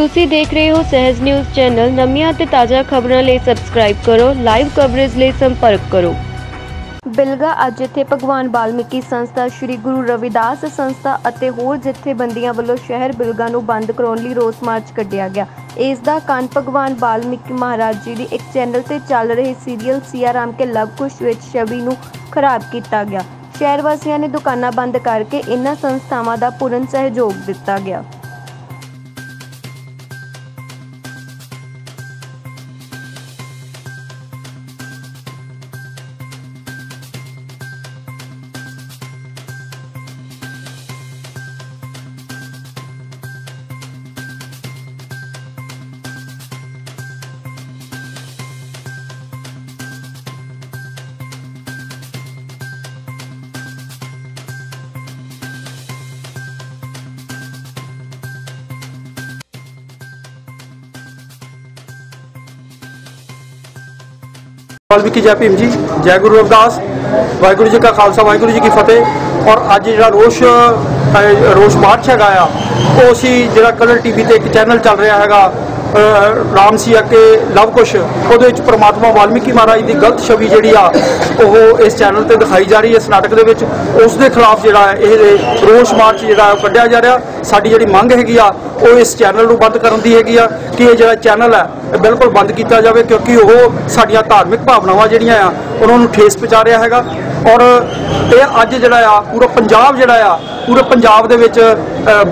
ਤੁਸੀਂ ਦੇਖ ਰਹੇ ਹੋ ਸਹਿਜ ਨਿਊਜ਼ ਚੈਨਲ। ਨਵੀਆਂ ਅਤੇ ਤਾਜ਼ਾ ਖਬਰਾਂ ਲਈ ਸਬਸਕ੍ਰਾਈਬ ਕਰੋ ਲਾਈਵ ਕਵਰੇਜ ਲਈ ਸੰਪਰਕ ਕਰੋ। ਬਿਲਗਾ ਅੱਜ ਇੱਥੇ ਭਗਵਾਨ ਬਾਲਮੀਕੀ ਸੰਸਥਾ, ਸ੍ਰੀ ਗੁਰੂ ਰਵਿਦਾਸ ਸੰਸਥਾ ਅਤੇ ਹੋਰ ਜਥੇਬੰਦੀਆਂ ਵੱਲੋਂ ਸ਼ਹਿਰ ਬਿਲਗਾ ਨੂੰ ਬੰਦ ਕਰਾਉਣ ਲਈ ਰੋਸ ਮਾਰਚ ਕੱਢਿਆ ਗਿਆ। ਇਸ ਦਾ ਕੰਨ ਭਗਵਾਨ ਬਾਲਮੀਕੀ ਮਹਾਰਾਜ ਜੀ ਦੀ ਇੱਕ ਚੈਨਲ ਤੇ ਚੱਲ ਰਹੇ ਸੀਰੀਅਲ ਸਿਆਰਾਮ ਕੇ ਲਵ ਕੁਸ਼ ਵਿੱਚ ਛਵੀ ਨੂੰ ਖਰਾਬ ਕੀਤਾ ਗਿਆ। ਸ਼ਹਿਰ ਵਾਸੀਆਂ ਨੇ ਦੁਕਾਨਾਂ ਬੰਦ ਕਰਕੇ ਇਨ੍ਹਾਂ ਸੰਸਥਾਵਾਂ ਦਾ ਪੂਰਨ ਸਹਿਯੋਗ ਦਿੱਤਾ ਗਿਆ। ਵਾਲਮੀਕੀ ਜੈ ਭੀਮ ਜੀ ਜੈ ਗੁਰੂ ਰਵਿਦਾਸ ਵਾਹਿਗੁਰੂ ਜੀ ਕਾ ਖਾਲਸਾ ਵਾਹਿਗੁਰੂ ਜੀ ਕੀ ਫਤਿਹ ਔਰ ਅੱਜ ਜਿਹੜਾ ਰੋਸ਼ ਰੋਸ਼ ਮਾਰਚ ਹੈਗਾ ਆ ਉਹ ਅਸੀਂ ਜਿਹੜਾ ਕਲਰ ਟੀਵੀ ਤੇ ਇੱਕ ਚੈਨਲ ਚੱਲ ਰਿਹਾ ਹੈਗਾ ਰਾਮ ਸੀਆ ਕੇ ਲਵ ਕੁਸ਼, ਉਹਦੇ ਵਿੱਚ ਪ੍ਰਮਾਤਮਾ ਵਾਲਮੀਕੀ ਮਹਾਰਾਜ ਦੀ ਗਲਤ ਛਵੀ ਜਿਹੜੀ ਆ, ਉਹ ਇਸ ਚੈਨਲ ਤੇ ਦਿਖਾਈ ਜਾ ਰਹੀ ਹੈ, ਇਸ ਨਾਟਕ ਦੇ ਵਿੱਚ। ਉਸ ਦੇ ਖਿਲਾਫ ਜਿਹੜਾ ਇਹ ਰੋਸ਼ ਮਾਰਚ ਜਿਹੜਾ ਉਹ ਕੱਢਿਆ ਜਾ ਰਿਹਾ। ਸਾਡੀ ਜਿਹੜੀ ਮੰਗ ਹੈਗੀ ਆ, ਉਹ ਇਸ ਚੈਨਲ ਨੂੰ ਬੰਦ ਕਰਨ ਦੀ ਹੈਗੀ ਆ, ਕਿ ਇਹ ਜਿਹੜਾ ਚੈਨਲ ਹੈ, ਇਹ ਬਿਲਕੁਲ ਬੰਦ ਕੀਤਾ ਜਾਵੇ, ਕਿਉਂਕਿ ਉਹ ਸਾਡੀਆਂ ਧਾਰਮਿਕ ਭਾਵਨਾਵਾਂ ਜਿਹੜੀਆਂ ਆ, ਉਹਨਾਂ ਨੂੰ ਠੇਸ ਪਹੁੰਚਾ ਰਿਹਾ ਹੈਗਾ। ਔਰ ਇਹ ਅੱਜ ਜਿਹੜਾ ਆ ਪੂਰਾ ਪੰਜਾਬ ਜਿਹੜਾ ਆ ਪੂਰੇ ਪੰਜਾਬ ਦੇ ਵਿੱਚ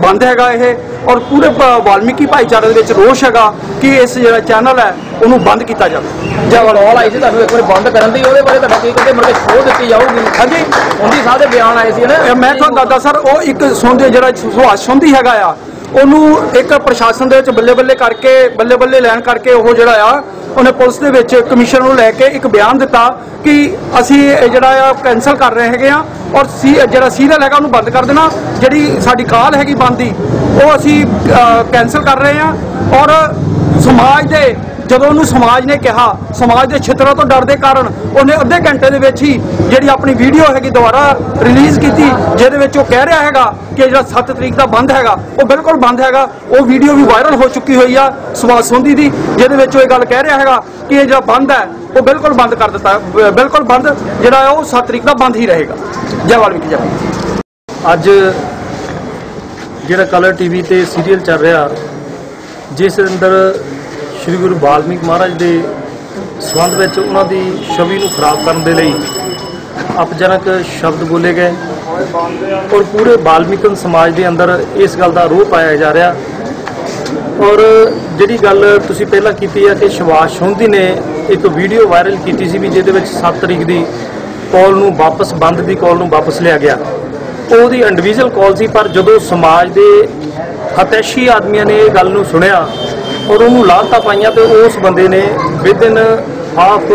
ਬੰਦ ਹੈਗਾ ਇਹ ਔਰ ਪੂਰੇ ਵਾਲਮੀਕੀ ਭਾਈਚਾਰੇ ਦੇ ਵਿੱਚ ਰੋਸ਼ ਹੈਗਾ ਕਿ ਇਸ ਜਿਹੜਾ ਚੈਨਲ ਹੈ ਉਹਨੂੰ ਬੰਦ ਕੀਤਾ ਜਾਵੇ। ਜਾਂ ਵਡੋਲ ਆਈ ਸੀ ਤੁਹਾਨੂੰ ਇੱਕ ਵਾਰੀ ਬੰਦ ਕਰਨ ਦੀ ਉਹਦੇ ਬਾਰੇ ਤੁਹਾਡਾ ਕੀ ਕਹਿੰਦੇ ਕੇ ਛੋੜ ਦਿੱਤੀ ਜਾਊਗੀ। ਹਾਂਜੀ। ਹੁੰਦੀ ਸਾਹਿਬ ਦੇ ਬਿਆਨ ਆਏ ਸੀ ਨਾ। ਮੈਂ ਤੁਹਾਨੂੰ ਦੱਸਦਾ ਸਰ ਉਹ ਇੱਕ ਸੁਣਦੇ ਜਿਹੜਾ ਸੁਭਾਸ਼ ਸੁਣਦੀ ਹੈਗਾ ਆ ਉਹਨੂੰ ਇੱਕ ਪ੍ਰਸ਼ਾਸਨ ਦੇ ਵਿੱਚ ਬੱਲੇ ਬੱਲੇ ਕਰਕੇ ਬੱਲੇ ਬੱਲੇ ਲੈਣ ਕਰਕੇ ਉਹ ਜਿਹੜਾ ਆ ਉਹਨੇ ਪੁਲਿਸ ਦੇ ਵਿੱਚ ਕਮਿਸ਼ਨ ਨੂੰ ਲੈ ਕੇ ਇੱਕ ਬਿਆਨ ਦਿੱਤਾ ਕਿ ਅਸੀਂ ਇਹ ਜਿਹੜਾ ਆ ਕੈਨਸਲ ਕਰ ਰਹੇ ਹੈਗੇ ਆ ਔਰ ਸੀ ਜਿਹੜਾ ਸੀਰੀਅਲ ਹੈਗਾ ਉਹਨੂੰ ਬੰਦ ਕਰ ਦੇਣਾ। ਜਿਹੜੀ ਸਾਡੀ ਕਾਲ ਹੈਗੀ ਬੰਦ ਦੀ, ਉਹ ਅਸੀਂ ਕੈਨਸਲ ਕਰ ਰਹੇ ਆ ਔਰ ਸਮਾਜ ਦੇ ਜਦੋਂ ਉਹਨੂੰ ਸਮਾਜ ਨੇ ਕਿਹਾ, ਸਮਾਜ ਦੇ ਛਿੱਤਰਾਂ ਤੋਂ ਡਰਦੇ ਕਾਰਨ ਉਹਨੇ ਅੱਧੇ ਘੰਟੇ ਦੇ ਵਿੱਚ ਹੀ ਜਿਹੜੀ ਆਪਣੀ ਵੀਡੀਓ ਹੈਗੀ ਦੁਬਾਰਾ ਰਿਲੀਜ਼ ਕੀਤੀ, ਜਿਹਦੇ ਵਿੱਚ ਉਹ ਕਹਿ ਰਿਹਾ ਹੈਗਾ ਕਿ ਜਿਹੜਾ 7 ਤਰੀਕ ਦਾ ਬੰਦ ਹੈਗਾ, ਉਹ ਬਿਲਕੁਲ ਬੰਦ ਹੈਗਾ। ਉਹ ਵੀਡੀਓ ਵੀ ਵਾਇਰਲ ਹੋ ਚੁੱਕੀ ਹੋਈ ਆ ਸਮਾਜ ਸੰਬੰਧੀ ਦੀ, ਜਿਹਦੇ ਵਿੱਚ ਉਹ ਇਹ ਗੱਲ ਕਹਿ ਰਿਹਾ ਹੈਗਾ ਕਿ ਇਹ ਜਿਹੜਾ ਬੰਦ ਹੈ, ਉਹ ਬਿਲਕੁਲ ਬੰਦ ਕਰ ਦਿੱਤਾ ਬਿਲਕੁਲ ਬੰਦ, ਜਿਹੜਾ ਹੈ ਉਹ 7 ਤਰੀਕ ਦਾ ਬੰਦ ਹੀ ਰਹੇਗਾ। ਜੈ ਵਾਲਮੀਕੀ ਜੈ ਅੱਜ ਜਿਹੜਾ ਕਲਰ ਟੀਵੀ ਤੇ ਸੀਰੀਅਲ ਚੱਲ ਰਿਹਾ, ਜਿਸ ਅੰਦਰ ਸ੍ਰੀ ਗੁਰੂ ਬਾਲਮੀਕ ਮਹਾਰਾਜ ਦੇ ਸੰਬੰਧ ਵਿੱਚ ਉਹਨਾਂ ਦੀ ਛਵੀ ਨੂੰ ਖਰਾਬ ਕਰਨ ਦੇ ਲਈ ਅਪਜਨਕ ਸ਼ਬਦ ਬੋਲੇ ਗਏ ਔਰ ਪੂਰੇ ਵਾਲਮੀਕਨ ਸਮਾਜ ਦੇ ਅੰਦਰ ਇਸ ਗੱਲ ਦਾ ਰੋਹ ਪਾਇਆ ਜਾ ਰਿਹਾ। ਔਰ ਜਿਹੜੀ ਗੱਲ ਤੁਸੀਂ ਪਹਿਲਾਂ ਕੀਤੀ ਹੈ ਕਿ ਸ਼ਿਵਾਸ਼ ਹੁੰਦੀ ਨੇ ਇੱਕ ਵੀਡੀਓ ਵਾਇਰਲ ਕੀਤੀ ਸੀ ਵੀ ਜਿਹਦੇ ਵਿੱਚ 7 ਤਰੀਕ ਦੀ ਕਾਲ ਨੂੰ ਵਾਪਸ, ਬੰਦ ਦੀ ਕਾਲ ਨੂੰ ਵਾਪਸ ਲਿਆ ਗਿਆ। ਉਹਦੀ ਇੰਡੀਵਿਜੂਅਲ ਕਾਲ ਸੀ, ਪਰ ਜਦੋਂ ਸਮਾਜ ਦੇ ਹਤੈਸ਼ੀ ਆਦਮੀਆਂ ਨੇ ਇਹ ਗੱਲ ਨੂੰ ਸੁਣਿਆ ਔਰ ਉਹਨੂੰ ਲਾਹਤਾ ਪਾਈਆਂ ਤੇ ਉਸ ਬੰਦੇ ਨੇ ਵਿਦਨ ਹਾਫ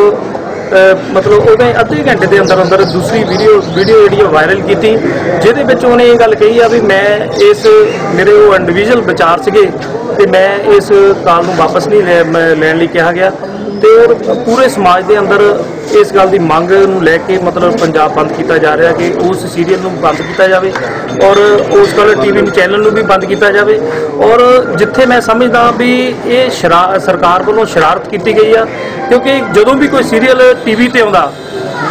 ਮਤਲਬ ਉਹਦੇ ਅੱਧੇ ਘੰਟੇ ਦੇ ਅੰਦਰ ਅੰਦਰ ਦੂਸਰੀ ਵੀਡੀਓ ਵੀਡੀਓ ਜਿਹੜੀ ਉਹ ਵਾਇਰਲ ਕੀਤੀ, ਜਿਹਦੇ ਵਿੱਚ ਉਹਨੇ ਇਹ ਗੱਲ ਕਹੀ ਆ ਵੀ ਮੈਂ ਇਸ ਮੇਰੇ ਉਹ ਇੰਡੀਵਿਜੂਅਲ ਵਿਚਾਰ ਸੀਗੇ ਤੇ ਮੈਂ ਇਸ ਕਾਲ ਨੂੰ ਵਾਪਸ ਨਹੀਂ ਲੈ- ਮੈਂ ਲੈਣ ਲਈ ਕਿਹਾ ਗਿਆ। ਤੇ ਔਰ ਪੂਰੇ ਸਮਾਜ ਦੇ ਅੰਦਰ ਇਸ ਗੱਲ ਦੀ ਮੰਗ ਨੂੰ ਲੈ ਕੇ ਮਤਲਬ ਪੰਜਾਬ ਬੰਦ ਕੀਤਾ ਜਾ ਰਿਹਾ ਕਿ ਉਸ ਸੀਰੀਅਲ ਨੂੰ ਬੰਦ ਕੀਤਾ ਜਾਵੇ ਔਰ ਉਸ ਕਲਰ ਟੀਵੀ ਨੂੰ ਚੈਨਲ ਨੂੰ ਵੀ ਬੰਦ ਕੀਤਾ ਜਾਵੇ। ਔਰ ਜਿੱਥੇ ਮੈਂ ਸਮਝਦਾ ਵੀ ਇਹ ਸ਼ਰਾ- ਸਰਕਾਰ ਵੱਲੋਂ ਸ਼ਰਾਰਤ ਕੀਤੀ ਗਈ ਆ, ਕਿਉਂਕਿ ਜਦੋਂ ਵੀ ਕੋਈ ਸੀਰੀਅਲ ਟੀਵੀ ਤੇ ਆਉਂਦਾ,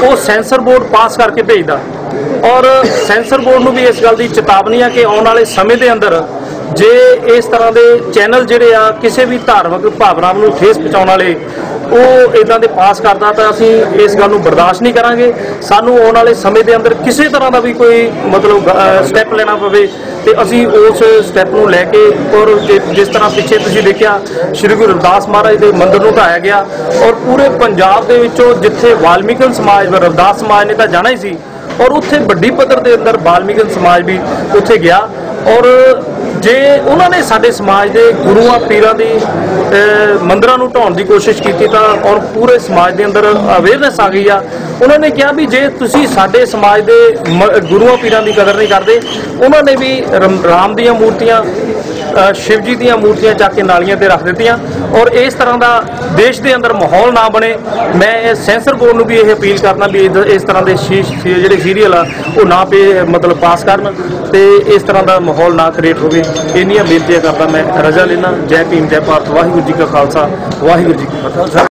ਉਹ ਸੈਂਸਰ ਬੋਰਡ ਪਾਸ ਕਰਕੇ ਭੇਜਦਾ। ਔਰ ਸੈਂਸਰ ਬੋਰਡ ਨੂੰ ਵੀ ਇਸ ਗੱਲ ਦੀ ਚੇਤਾਵਨੀ ਆ ਕਿ ਆਉਣ ਵਾਲੇ ਸਮੇਂ ਦੇ ਅੰਦਰ ਜੇ ਇਸ ਤਰ੍ਹਾਂ ਦੇ ਚੈਨਲ ਜਿਹੜੇ ਆ, ਕਿਸੇ ਵੀ ਧਾਰਮਿਕ ਭਾਵਨਾਵਾਂ ਨੂੰ ਠੇਸ ਪਹੁੰਚਾਉਣ ਵਾਲੇ ਉਹ ਇਦਾਂ ਦੇ ਪਾਸ ਕਰਦਾ ਤਾਂ ਅਸੀਂ ਇਸ ਗੱਲ ਨੂੰ ਬਰਦਾਸ਼ਤ ਨਹੀਂ ਕਰਾਂਗੇ। ਸਾਨੂੰ ਆਉਣ ਵਾਲੇ ਸਮੇਂ ਦੇ ਅੰਦਰ ਕਿਸੇ ਤਰ੍ਹਾਂ ਦਾ ਵੀ ਕੋਈ ਮਤਲਬ ਸਟੈਪ ਲੈਣਾ ਪਵੇ ਤੇ ਅਸੀਂ ਉਸ ਸਟੈਪ ਨੂੰ ਲੈ ਕੇ ਔਰ ਜਿਸ ਤਰ੍ਹਾਂ ਪਿੱਛੇ ਤੁਸੀਂ ਦੇਖਿਆ, ਸ੍ਰੀ ਗੁਰੂ ਰਵਿਦਾਸ ਮਹਾਰਾਜ ਦੇ ਮੰਦਿਰ ਨੂੰ ਢਾਇਆ ਗਿਆ ਔਰ ਪੂਰੇ ਪੰਜਾਬ ਦੇ ਵਿੱਚੋਂ ਜਿੱਥੇ ਵਾਲਮੀਕਨ ਸਮਾਜ ਰਵਿਦਾਸ ਸਮਾਜ ਨੇ ਤਾਂ ਜਾਣਾ ਹੀ ਸੀ ਔਰ ਉੱਥੇ ਵੱਡੀ ਪੱਧਰ ਦੇ ਅੰਦਰ ਵਾਲਮੀਕਨ ਸਮਾਜ ਵੀ ਉੱਥੇ ਗਿਆ। ਔਰ ਜੇ ਉਹਨਾਂ ਨੇ ਸਾਡੇ ਸਮਾਜ ਦੇ ਗੁਰੂਆਂ ਪੀਰਾਂ ਦੀ ਮੰਦਰਾਂ ਨੂੰ ਢਾਉਣ ਦੀ ਕੋਸ਼ਿਸ਼ ਕੀਤੀ ਤਾਂ ਔਰ ਪੂਰੇ ਸਮਾਜ ਦੇ ਅੰਦਰ ਅਵੇਅਰਨੈਸ ਆ ਗਈ ਆ ਉਹਨਾਂ ਨੇ ਕਿਹਾ ਵੀ ਜੇ ਤੁਸੀਂ ਸਾਡੇ ਸਮਾਜ ਦੇ ਮ- ਗੁਰੂਆਂ ਪੀਰਾਂ ਦੀ ਕਦਰ ਨਹੀਂ ਕਰਦੇ ਉਹਨਾਂ ਨੇ ਵੀ ਰਮ- ਰਾਮ ਦੀਆਂ ਮੂਰਤੀਆਂ ਅ, ਸ਼ਿਵ ਜੀ ਦੀਆਂ ਮੂਰਤੀਆਂ ਚੱਕ ਕੇ ਨਾਲੀਆਂ ਤੇ ਰੱਖ ਦਿੱਤੀਆਂ ਔਰ ਇਸ ਤਰ੍ਹਾਂ ਦਾ ਦੇਸ਼ ਦੇ ਅੰਦਰ ਮਾਹੌਲ ਨਾ ਬਣੇ, ਮੈਂ ਇਹ ਸੈਂਸਰ ਬੋਰਡ ਨੂੰ ਵੀ ਇਹ ਅਪੀਲ ਕਰਨਾ ਵੀ ਇਸ ਤਰ੍ਹਾਂ ਦੇ ਸ਼ੀਸ਼ ਜਿਹੜੇ ਸੀਰੀਅਲ ਆ, ਉਹ ਨਾ ਪੇ, ਮਤਲਬ ਪਾਸ ਕਰਨ ਤੇ ਇਸ ਤਰ੍ਹਾਂ ਦਾ ਮਾਹੌਲ ਨਾ ਕ੍ਰੀਏਟ ਹੋਵੇ। ਇੰਨੀਆਂ ਬੇਨਤੀਆਂ ਕਰਦਾ ਮੈਂ। ਰਜਾ ਲੈਣਾ ਜੈ ਭੀਮ, ਜੈ ਭਾਰਤ। ਵਾਹਿਗੁਰੂ ਜੀ ਕਾ ਖਾਲਸਾ। ਵਾਹਿਗੁਰੂ ਜੀ ਕੀ ਫਤਿਹ।